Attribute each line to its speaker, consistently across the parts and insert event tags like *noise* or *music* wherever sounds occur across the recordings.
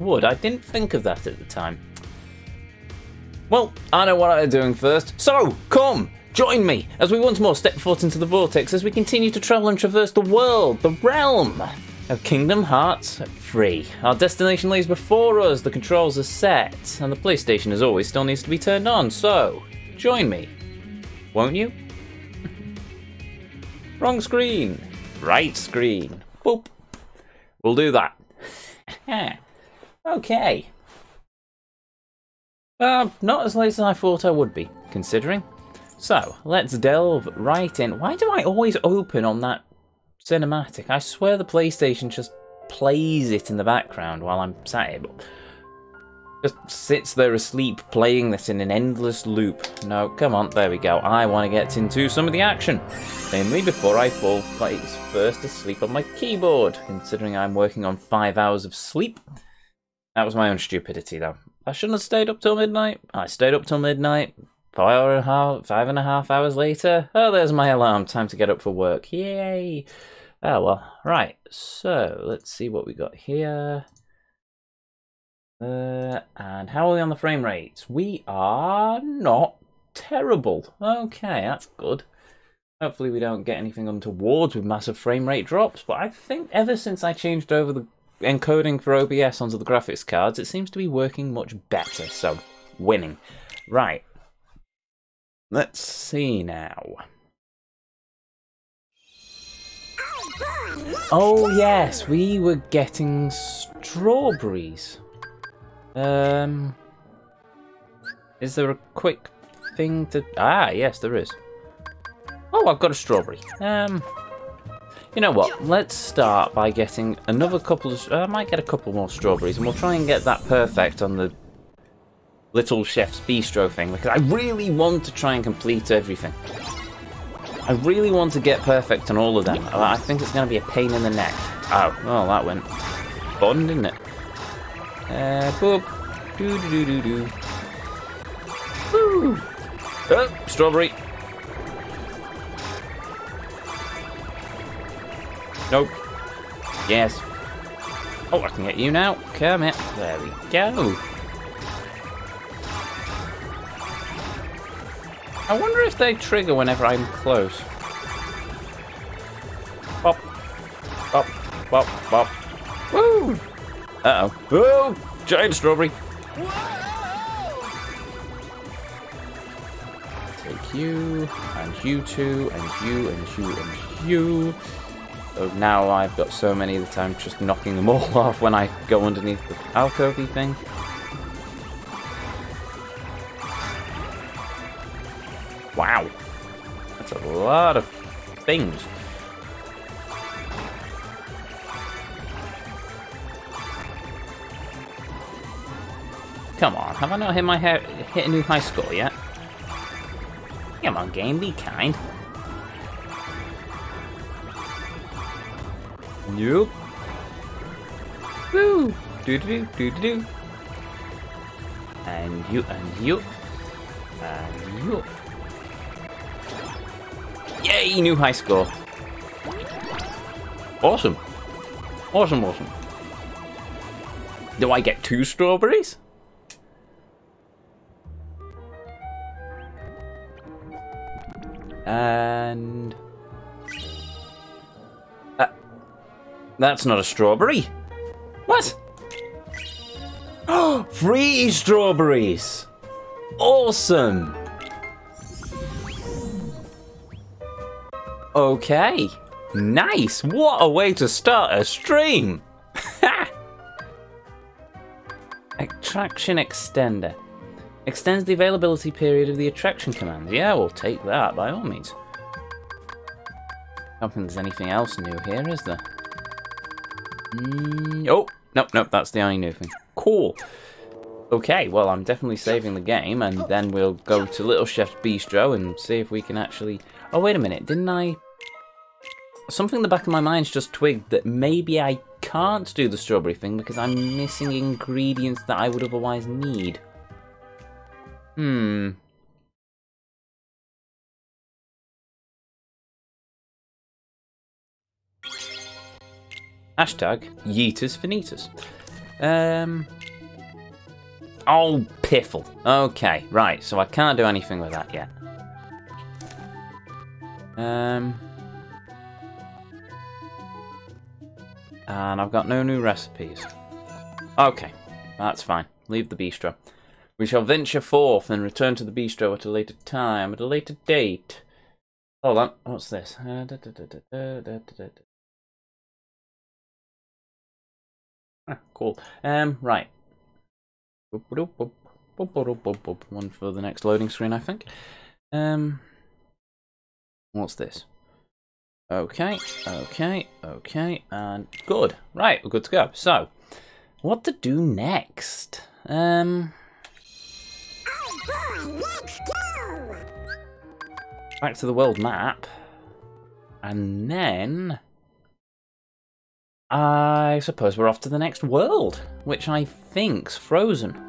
Speaker 1: would. I didn't think of that at the time. Well, I know what I'm doing first. So, come, join me as we once more step foot into the vortex as we continue to travel and traverse the world, the realm of Kingdom Hearts 3. Our destination lays before us, the controls are set, and the PlayStation, as always, still needs to be turned on. So, join me, won't you? *laughs* Wrong screen. Right screen. Boop. We'll do that. *laughs* okay. Uh, not as late as I thought I would be, considering. So, let's delve right in. Why do I always open on that cinematic? I swear the PlayStation just plays it in the background while I'm sat here, but just sits there asleep playing this in an endless loop. No, come on, there we go. I want to get into some of the action. Namely, before I fall first asleep on my keyboard, considering I'm working on five hours of sleep. That was my own stupidity, though. I shouldn't have stayed up till midnight. I stayed up till midnight. Five and a half, five and a half hours later. Oh, there's my alarm. Time to get up for work. Yay! Oh well. Right. So let's see what we got here. Uh, and how are we on the frame rates? We are not terrible. Okay, that's good. Hopefully we don't get anything untowards with massive frame rate drops, but I think ever since I changed over the encoding for OBS onto the graphics cards, it seems to be working much better. So, winning. Right. Let's see now. Oh yes, we were getting strawberries. Um, is there a quick thing to? Ah, yes, there is. Oh, I've got a strawberry. Um, you know what? Let's start by getting another couple of... I might get a couple more strawberries, and we'll try and get that perfect on the Little Chef's Bistro thing, because I really want to try and complete everything. I really want to get perfect on all of them. I think it's going to be a pain in the neck. Oh, well, that went fun, didn't it? Uh, boop. Do do do do do. Woo! Oh, strawberry. Nope. Yes. Oh, I can get you now. Come here. There we go. I wonder if they trigger whenever I'm close. Bop. Bop. Bop. Bop. Woo! Uh-oh. Oh! Giant strawberry. Take you, and you two, and you, and you, and you. So now I've got so many that I'm just knocking them *laughs* all off when I go underneath the alcovey thing. Wow. That's a lot of things. Come on, have I not hit my hit a new high score yet? Come on, game, be kind. Nope. Woo! Do do do do do do. And you and you and you. Yay! New high score. Awesome. Awesome, awesome. Do I get two strawberries? And That's not a strawberry. What? Oh, *gasps* free strawberries! Awesome! Okay. Nice! What a way to start a stream! *laughs* Attraction extender. Extends the availability period of the attraction command. Yeah, we'll take that by all means. I don't think there's anything else new here, is there? Mm, oh, nope, nope, that's the only new thing. Cool. Okay, well, I'm definitely saving the game, and then we'll go to Little Chef's Bistro and see if we can actually... Oh, wait a minute, didn't I... Something in the back of my mind's just twigged that maybe I can't do the strawberry thing because I'm missing ingredients that I would otherwise need. Hmm. Hashtag Yeetus Finitus. Um. Oh, piffle. Okay, right. So I can't do anything with that yet. Um. And I've got no new recipes. Okay, that's fine. Leave the bistro. We shall venture forth and return to the bistro at a later time, at a later date. Hold on, what's this? Uh, da, da, da, *laughs* cool. Um, right. One for the next loading screen, I think. Um, what's this? Okay, okay, okay, and good. Right, we're good to go. So, what to do next? Um. Back to the world map. And then... I suppose we're off to the next world, which I think's frozen.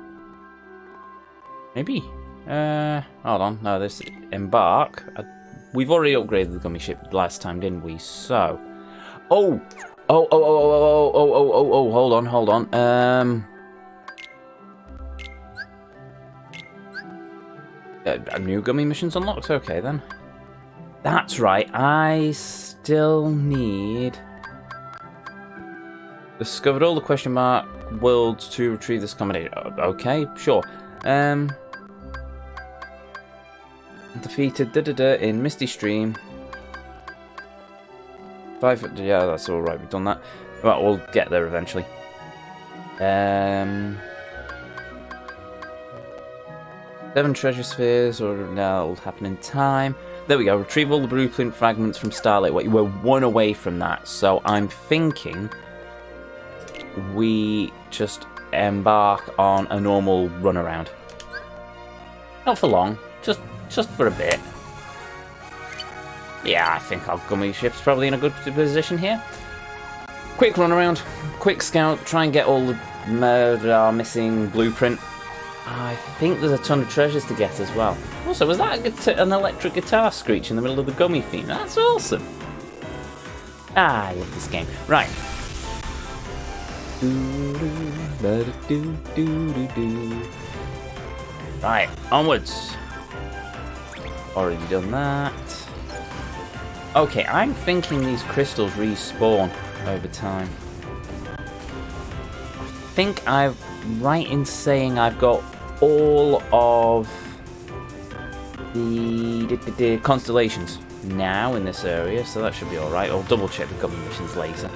Speaker 1: Maybe. Uh, hold on. No, this embark. Uh, we've already upgraded the gummy ship last time, didn't we? So, oh, oh, oh, oh, oh, oh, oh, oh, oh, oh, hold on, hold on. Um, a new gummy mission's unlocked. Okay then. That's right. I still need discovered all the question mark worlds to retrieve this combination. Okay, sure. Um, defeated da da da in Misty Stream. Five. Yeah, that's all right. We've done that. Well, we'll get there eventually. Um. Seven treasure spheres, or now it'll happen in time. There we go. Retrieve all the blueprint fragments from Starlight. We're one away from that, so I'm thinking we just embark on a normal run around. Not for long, just just for a bit. Yeah, I think our gummy ship's probably in a good position here. Quick run around, quick scout, try and get all the uh, missing blueprint I think there's a ton of treasures to get as well. Also, was that an electric guitar screech in the middle of the gummy theme? That's awesome. Ah, I love this game. Right. Right, onwards. Already done that. Okay, I'm thinking these crystals respawn over time. I think I'm right in saying I've got all of the, constellations now in this area, so that should be alright. I'll double check the government missions later.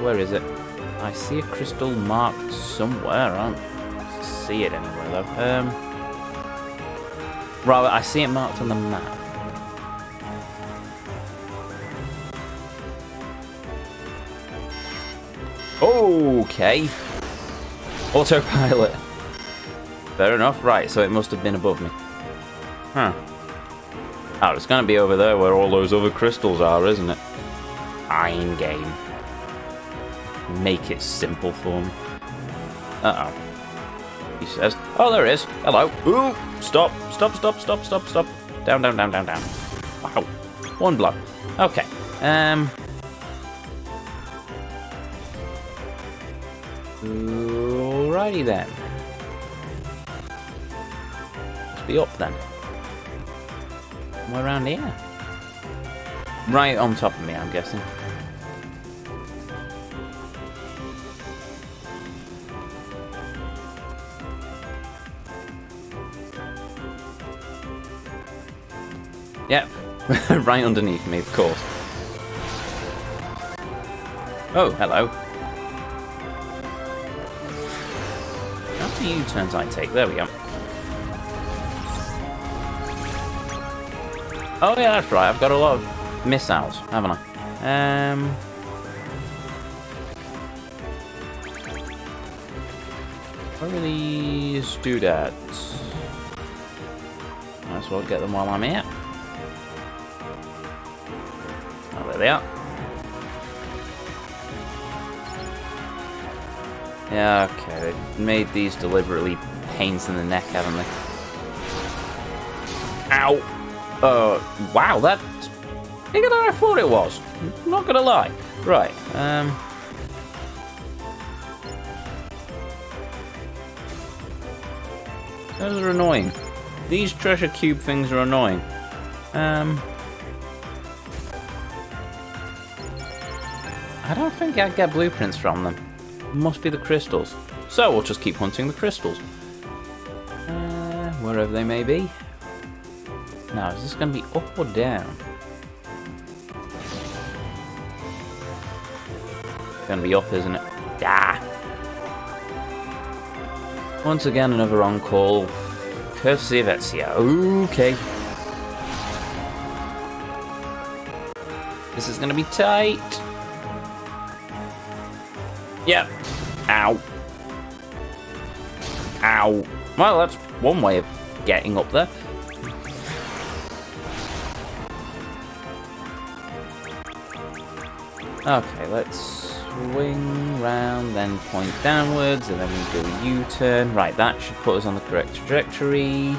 Speaker 1: Where is it? I see a crystal marked somewhere. I don't see it anywhere though. Um, rather, I see it marked on the map. Okay. Autopilot. Fair enough. Right, so it must have been above me. Huh. Oh, it's going to be over there where all those other crystals are, isn't it? Fine game. Make it simple for me. Uh-oh. He says, oh, there it is. Hello. Ooh, stop, stop, stop, stop, stop, stop. Down, down, down, down, down. Wow. One block. Okay. Um... Alrighty then. Must be up then. Somewhere around here. Right on top of me, I'm guessing. Yep, *laughs* right underneath me, of course. Oh, hello. How many U-turns I take. There we go. Oh yeah, that's right. I've got a lot of missiles, haven't I? Um. What are these doodads? Might as well get them while I'm here. Oh, there they are. Yeah, okay. They made these deliberately pains in the neck, haven't they? Ow! Uh, wow, that's bigger than I thought it was. Not gonna lie. Right, um... Those are annoying. These treasure cube things are annoying. Um... I don't think I'd get blueprints from them. Must be the crystals. So we'll just keep hunting the crystals. Uh, wherever they may be. Now, is this going to be up or down? It's going to be up, isn't it? Ah! Once again, another on-call. Courtesy of Ezio. Okay. This is going to be tight. Yep. Ow. Ow. Well, that's one way of getting up there. Okay, let's swing round, then point downwards, and then we do a U-turn. Right, that should put us on the correct trajectory.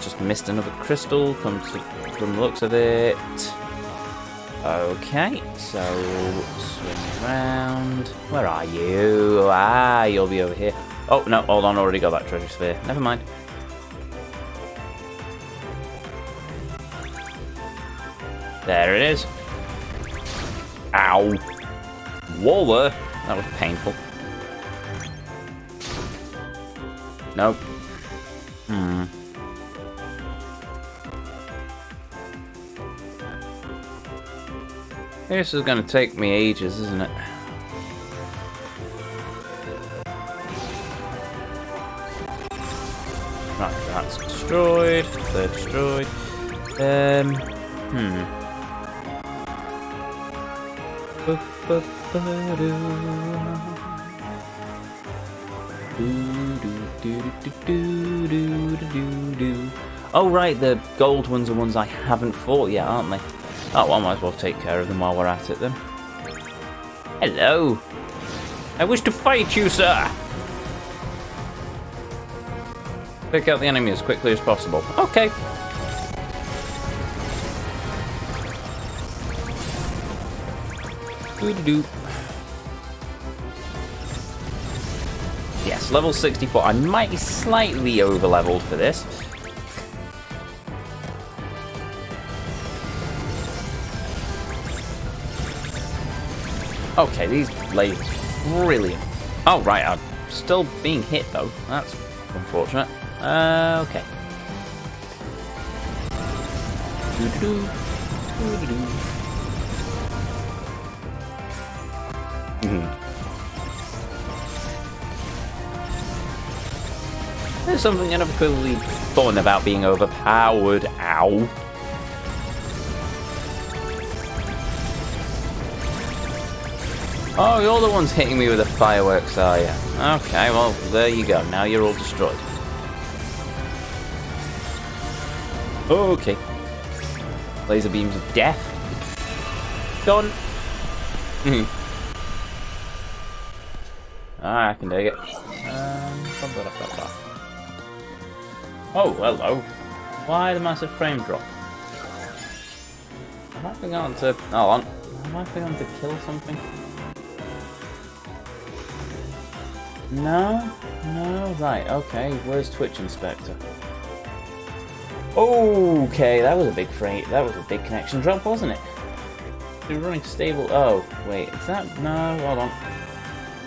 Speaker 1: Just missed another crystal, comes from the looks of it. Okay, so swing around. Where are you? Ah, you'll be over here. Oh, no, hold on, already got that treasure sphere. Never mind. There it is. Ow. Waller. That was painful. Nope. Hmm. This is to take me ages, isn't it? Right, that's destroyed. They're destroyed. Um, hmm. Oh right, the gold ones are ones I haven't fought yet, aren't they? Oh, well, I might as well take care of them while we're at it then. Hello. I wish to fight you, sir. Pick out the enemy as quickly as possible. Okay. Doo-doo-doo. Yes, level 64. I might be slightly over-leveled for this. Okay, these blades, brilliant. Oh, right, I'm still being hit, though. That's unfortunate. Uh, okay. Doo-doo-doo. Doo-doo-doo. Mhm. There's something unequivocally fun about being overpowered. Ow. Oh, you're the ones hitting me with the fireworks, are you? Okay, well, there you go. Now you're all destroyed. Okay. Laser beams of death. Done. ah, I can dig it. Um, oh, hello. Why the massive frame drop? Am I forgotten to... Hold on. Am I forgotten to kill something? No? No? Right, okay. Where's Twitch Inspector? Okay, that was a big frame. That was a big connection drop, wasn't it? You're running stable. Oh, wait, is that? No, hold on.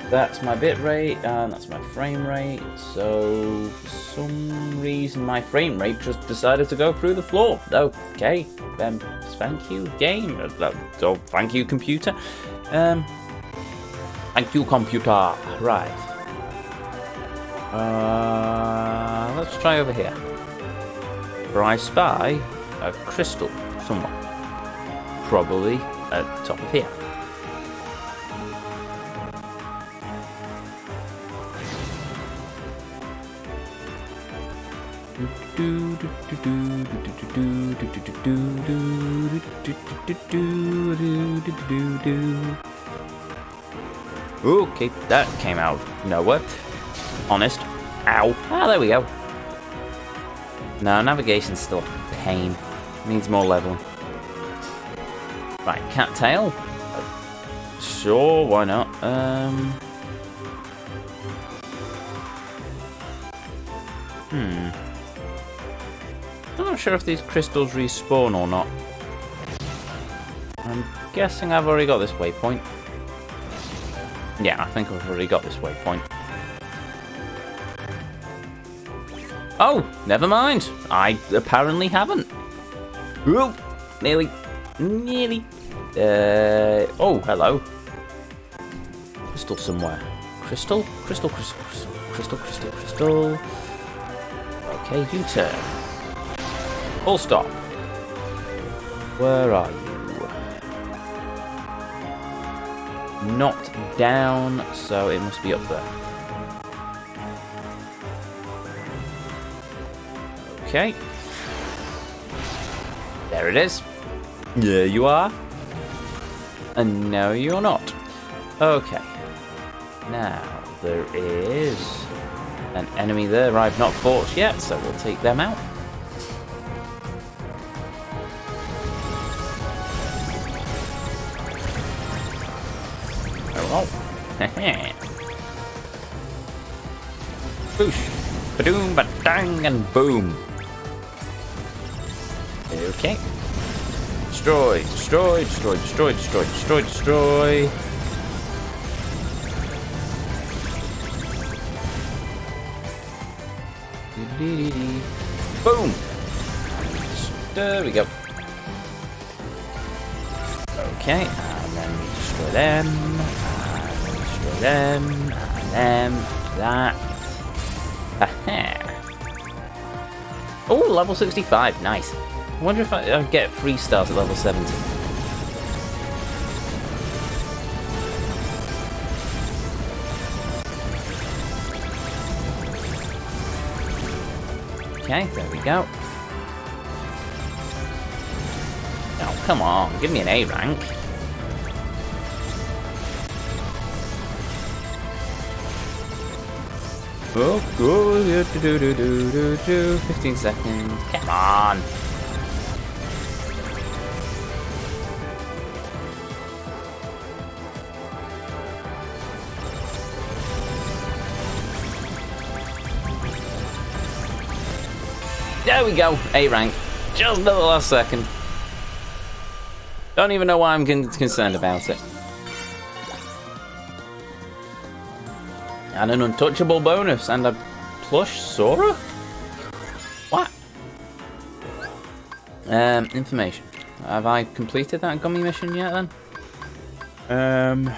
Speaker 1: That's my bit rate, and that's my frame rate. So, for some reason, my frame rate just decided to go through the floor. Okay, then thank you, game. Oh, thank you, computer. Um, thank you, computer. Right. Uh, let's try over here. For I spy a crystal somewhere. Probably at the top of here. Okay, that came out nowhere. Honest. Ow. Ah, there we go. No, navigation's still pain. Needs more leveling. Right, cattail. Sure, why not? Um. Hmm. Not sure if these crystals respawn or not. I'm guessing I've already got this waypoint. Yeah, I think I've already got this waypoint. Oh, never mind. I apparently haven't. Whoop! Nearly. Nearly. Uh, oh, hello. Crystal somewhere. Crystal? Crystal, crystal, crystal, crystal, crystal, crystal. Okay, U-turn. Full stop. Where are you? Not down, so it must be up there. Okay. There it is. There you are. And no, you're not. Okay. Now, there is an enemy there I've not fought yet, so we'll take them out. Oh. Boosh. Badoom, badang, and boom. Okay. Destroy, destroy, destroy, destroy, destroy, destroy, destroy. Boom! There we go. Okay, and then we destroy them, them, and then that. Oh, level 65, nice. I wonder if I, I get free stars at level 70. Okay, there we go. Oh, come on, give me an A rank. Oh, go, do, do, do, do, do, do, 15 seconds. Come on. There we go, A rank. Just at the last second. Don't even know why I'm con concerned about it. And an untouchable bonus and a plush Sora? What? Um, information. Have I completed that gummy mission yet then? Um,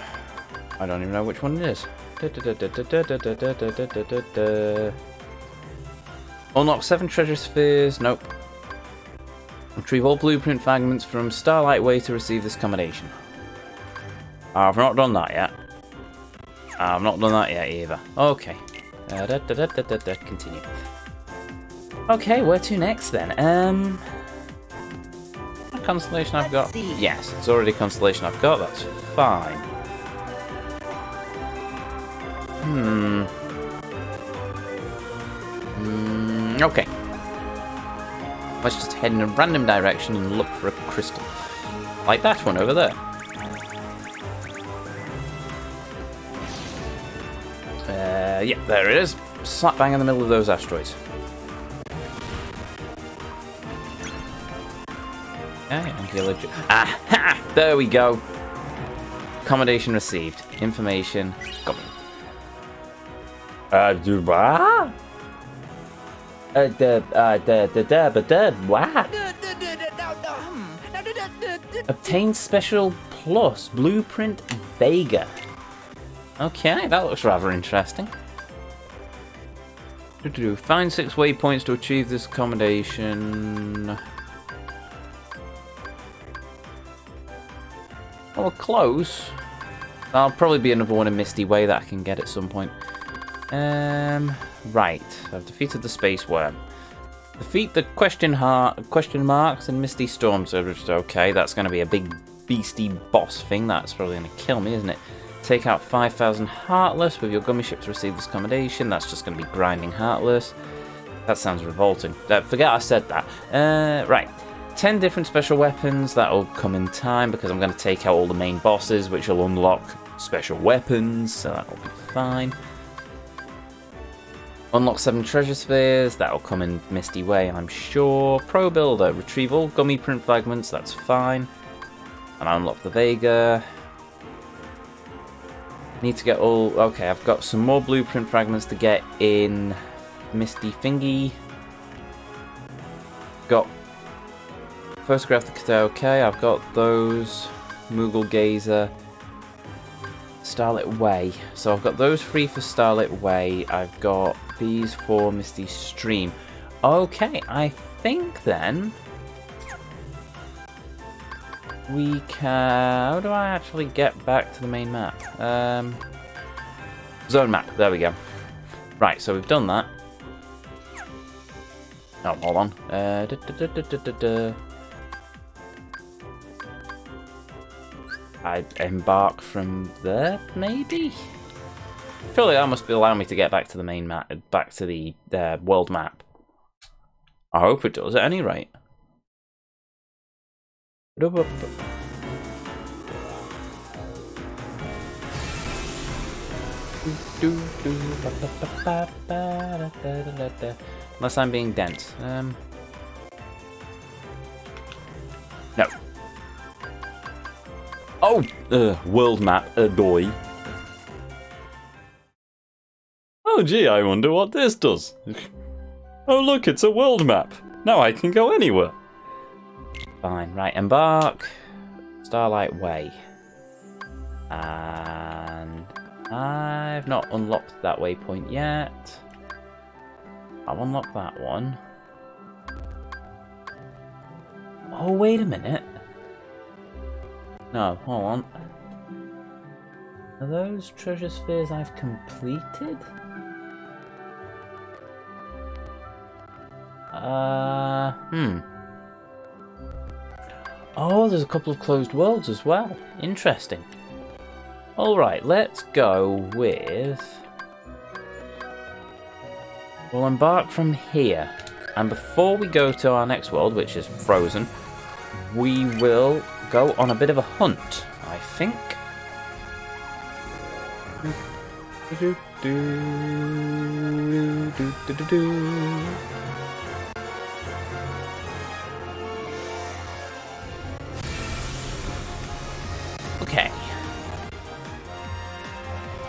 Speaker 1: I don't even know which one it is. Unlock seven treasure spheres. Nope. Retrieve all blueprint fragments from Starlight Way to receive this combination. I've not done that yet. I've not done that yet either. Okay. Uh, da, da, da, Continue. Okay, where to next then? Um, constellation I've got? Yes, it's already constellation I've got. That's fine. Hmm. Mm, okay. Let's just head in a random direction and look for a crystal. Like that one over there. Uh, yeah, there it is. Slap bang in the middle of those asteroids. Okay, and Aha! There we go. Accommodation received. Information coming. Uh? Uh, the, uh, the, the, the, the, the? Obtain special plus blueprint Vega. Okay, that looks rather interesting. Find six waypoints to achieve this accommodation. Oh, we're close. That'll probably be another one in Misty Way that I can get at some point. Um, right. I've defeated the space worm. Defeat the question heart, question marks and Misty Storm Service. Okay, that's going to be a big beastie boss thing. That's probably going to kill me, isn't it? Take out 5,000 Heartless with your gummy ship to receive this accommodation. That's just going to be grinding Heartless. That sounds revolting. Uh, forget I said that. Uh, right. 10 different special weapons. That'll come in time because I'm going to take out all the main bosses, which will unlock special weapons, so that'll be fine. Unlock 7 treasure spheres. That'll come in Misty Way, I'm sure. Pro Builder. Retrieve all gummy print fragments. That's fine. And unlock the Vega. Need to get all... Okay, I've got some more blueprint fragments to get in Misty Thingy. Got Photograph the Cadet, okay, I've got those. Moogle Gazer. Starlit Way. So I've got those three for Starlit Way. I've got these for Misty Stream. Okay, I think then we can... How do I actually get back to the main map? Um, zone map, there we go. Right, so we've done that. Oh, hold on. Uh, da, da, da, I embark from there, maybe? Surely that must allow me to get back to the main map, back to the uh, world map. I hope it does, at any rate. Unless I'm being dense. Um, no. Oh, uh, world map, uh, boy. Oh gee, I wonder what this does. oh look, it's a world map. Now I can go anywhere. Fine, right, embark. Starlight Way. And I've not unlocked that waypoint yet. I'll unlock that one. Oh, wait a minute. No, hold on. Are those treasure spheres I've completed? Uh, hmm. Oh, there's a couple of closed worlds as well. Interesting. Alright, let's go with... We'll embark from here. And before we go to our next world, which is Frozen, we will go on a bit of a hunt, I think. Okay.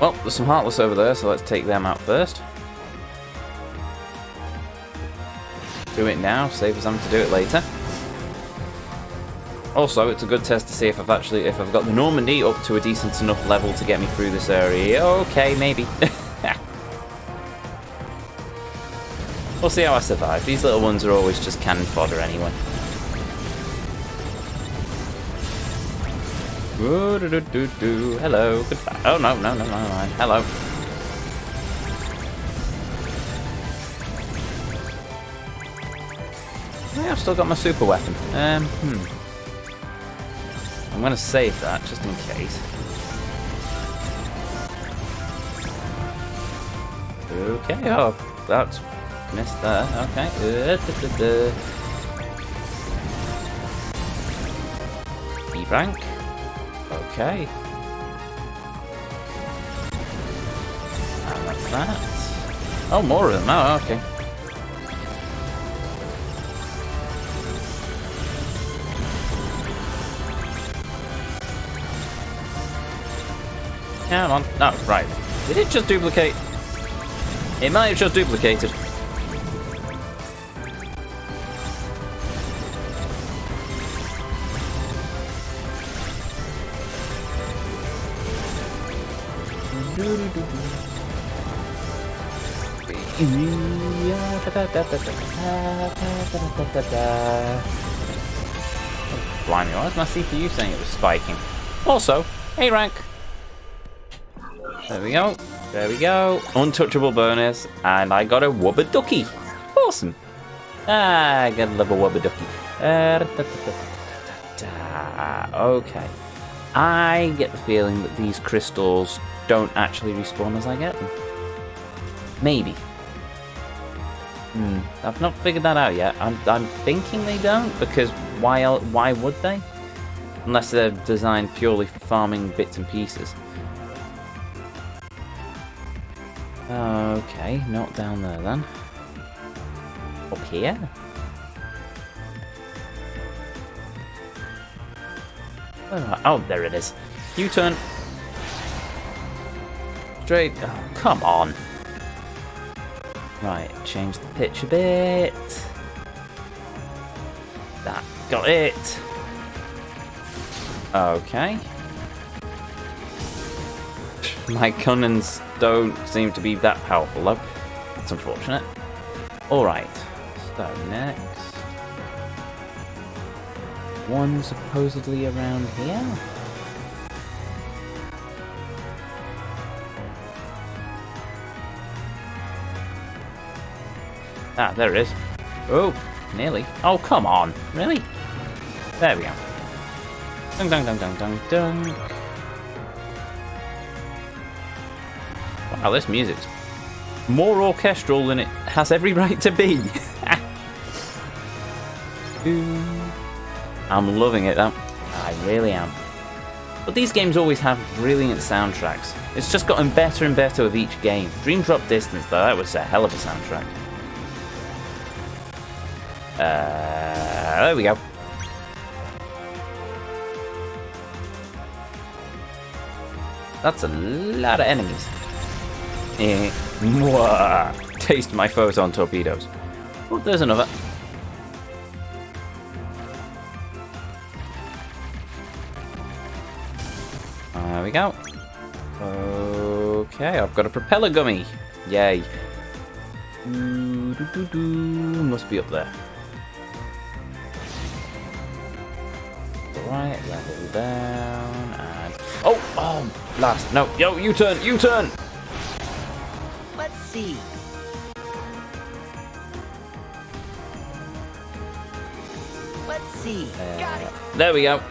Speaker 1: Well, there's some Heartless over there, so let's take them out first. Do it now, save us having to do it later. Also, it's a good test to see if I've actually, if I've got the Normandy up to a decent enough level to get me through this area. Okay, maybe. *laughs* we'll see how I survive. These little ones are always just cannon fodder anyway. Ooh, do, do, do, do. Hello, goodbye. Oh, no, no, no, no, no. Hello. Yeah, I've still got my super weapon. Um, hmm. I'm going to save that, just in case. Okay, oh, that's missed there. Okay. *laughs* E rank. Okay. That's that. Oh, more of them. Oh, okay. Come on. No, right. Did it just duplicate? It might have just duplicated. Blimey, why is my CPU saying it was spiking? Also, A rank. There we go. There we go. Untouchable bonus. And I got a Wubba Ducky. Awesome. Ah, I got a little Wubba Ducky. Uh, okay. I get the feeling that these crystals don't actually respawn as I get them. Maybe. Hmm, I've not figured that out yet. I'm, I'm thinking they don't because Why, why would they? Unless they're designed purely for farming bits and pieces. Okay, not down there then. Up here? Oh, oh, there it is. U-turn. Straight. Oh, come on. Right, change the pitch a bit. That got it. Okay. My cannons don't seem to be that powerful though. That's unfortunate. Alright, so next. One supposedly around here? Ah, there it is. Oh, nearly. Oh, come on. Really? There we go. Dun dun dun dun dun dun. Wow, this music's more orchestral than it has every *laughs* right to be. *laughs* I'm loving it, though. I really am. But these games always have brilliant soundtracks. It's just gotten better and better with each game. Dream Drop Distance, though, that was a hell of a soundtrack. Uh, there we go. That's a lot of enemies. Eh. *laughs* Taste my photon torpedoes. Oh, there's another. There we go. Okay, I've got a propeller gummy. Yay. Must be up there. Right, level down, and... Oh! Oh! Last. No. Yo, U-turn! U-turn!
Speaker 2: Let's see. Let's see. Got it.
Speaker 1: There we go.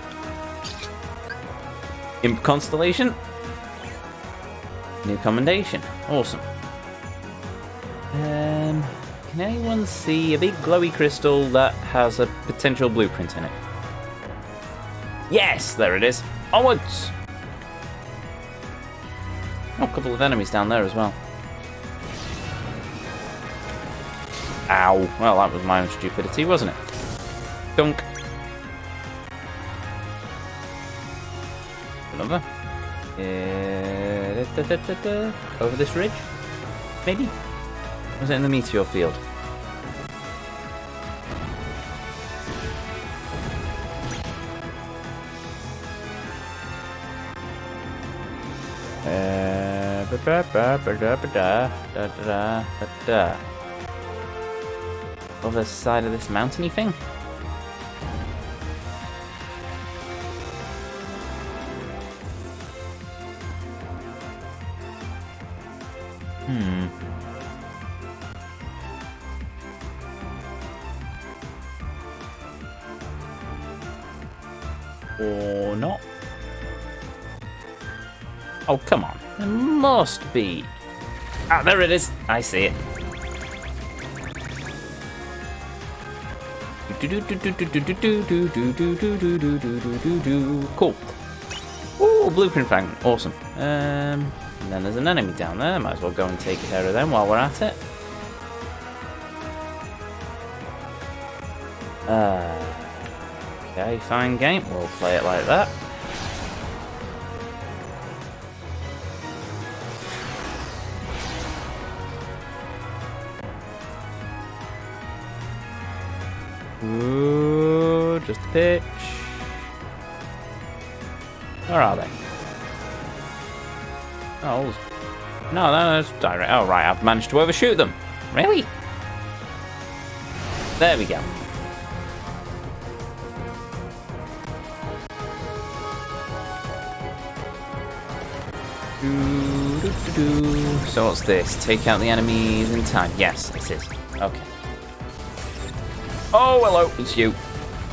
Speaker 1: Imp Constellation. New commendation. Awesome. Um, can anyone see a big glowy crystal that has a potential blueprint in it? Yes, there it is. Onwards! Oh, a couple of enemies down there as well. Ow. Well, that was my own stupidity, wasn't it? Dunk. Another. Uh, da, da, da, Over this ridge? Maybe? Was it in the meteor field? Ba- ba- ba- da- ba- da- da- da- da- da. Other side of this mountainy thing? Hmm. Or not. Oh, come on. Must be. Ah, there it is. I see it. Cool. Ooh, blueprint fragment. Awesome. Um, and then there's an enemy down there. Might as well go and take care of them while we're at it. Uh, okay, fine game. We'll play it like that. Ooh, just a pitch. Where are they? Oh, no, no, that's direct. Oh, right, I've managed to overshoot them. Really? There we go. So what's this? Take out the enemies in time. Yes, it is. Okay. Oh, hello, it's you.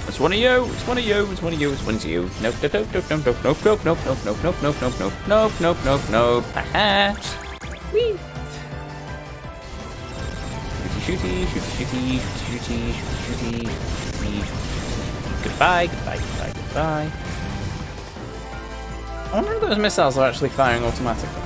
Speaker 1: It's one of you. It's one of you. It's one of you. It's one of you. Nope, nope, nope, nope, nope, nope, nope, nope, nope, nope, nope, nope, nope, nope, nope, nope, nope, nope. Haha. Shooty, shooty, shooty, shooty, shooty, shooty, shooty. Goodbye, goodbye, goodbye, goodbye. I wonder if those missiles are actually firing automatically.